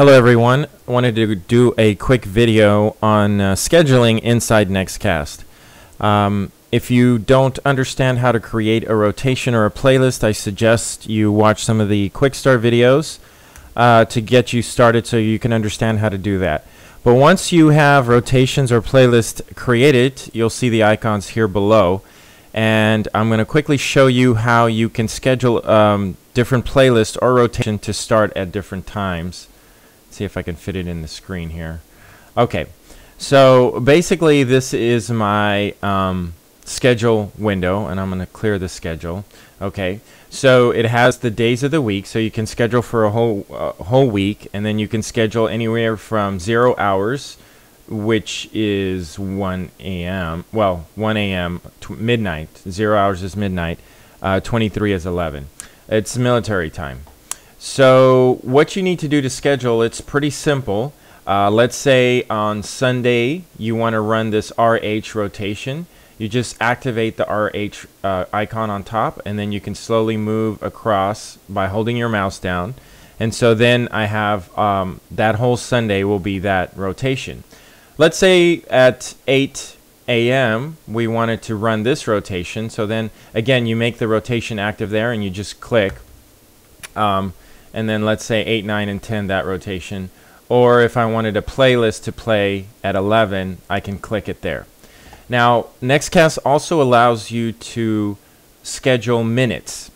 Hello everyone. I wanted to do a quick video on uh, scheduling inside nextKast. Um, if you don't understand how to create a rotation or a playlist, I suggest you watch some of the quick start videos uh, to get you started so you can understand how to do that. But once you have rotations or playlists created, you'll see the icons here below. And I'm going to quickly show you how you can schedule um, different playlists or rotation to start at different times. See if I can fit it in the screen here. Okay, so basically this is my um, schedule window, and I'm going to clear the schedule. Okay, so it has the days of the week, so you can schedule for a whole uh, whole week, and then you can schedule anywhere from zero hours, which is 1 a.m. Well, 1 a.m. midnight. Zero hours is midnight. Uh, 23 is 11. It's military time. So what you need to do to schedule, it's pretty simple. Uh, let's say on Sunday you want to run this RH rotation you just activate the RH uh, icon on top and then you can slowly move across by holding your mouse down. And so then I have um, that whole Sunday will be that rotation. Let's say at 8 a.m. we wanted to run this rotation. So then again, you make the rotation active there and you just click. Um, and then let's say 8, 9, and 10, that rotation. Or if I wanted a playlist to play at 11, I can click it there. Now, nextKast also allows you to schedule minutes.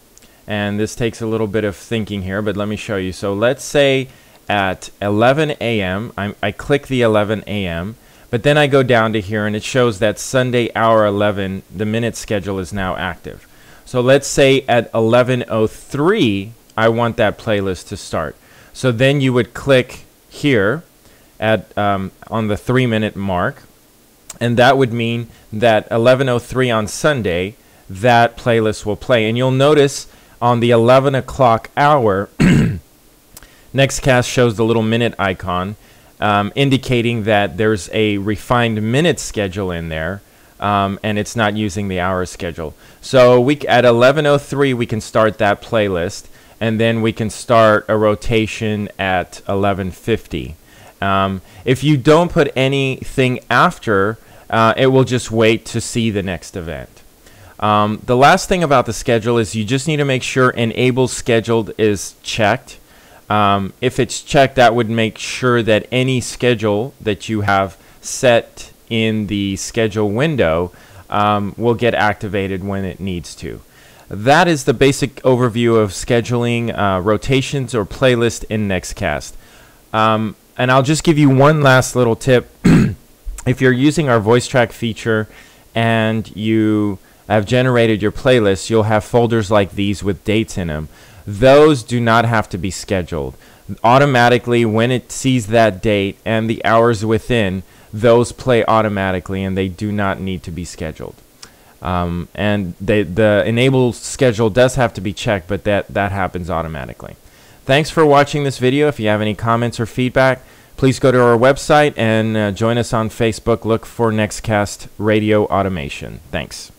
And this takes a little bit of thinking here, but let me show you. So let's say at 11 a.m., I click the 11 a.m., but then I go down to here and it shows that Sunday hour 11, the minute schedule is now active. So let's say at 11.03, I want that playlist to start. So then you would click here at um, on the three minute mark and that would mean that 1103 on Sunday, that playlist will play. And you'll notice on the 11 o'clock hour, nextKast shows the little minute icon, um, indicating that there's a refined minute schedule in there, um, and it's not using the hour schedule. So we at 11:03 we can start that playlist, and then we can start a rotation at 11:50. Um, if you don't put anything after uh, it will just wait to see the next event. Um, the last thing about the schedule is you just need to make sure enable scheduled is checked. Um, if it's checked, that would make sure that any schedule that you have set in the schedule window um, will get activated when it needs to. That is the basic overview of scheduling uh, rotations or playlist in nextKast. Um, and I'll just give you one last little tip. if you're using our voice track feature and you have generated your playlist, you'll have folders like these with dates in them. Those do not have to be scheduled. Automatically, when it sees that date and the hours within, those play automatically and they do not need to be scheduled. Um, and they, the enable schedule does have to be checked, but that, that happens automatically. Thanks for watching this video. If you have any comments or feedback, Please go to our website and uh, join us on Facebook. Look for NextKast Radio Automation. Thanks.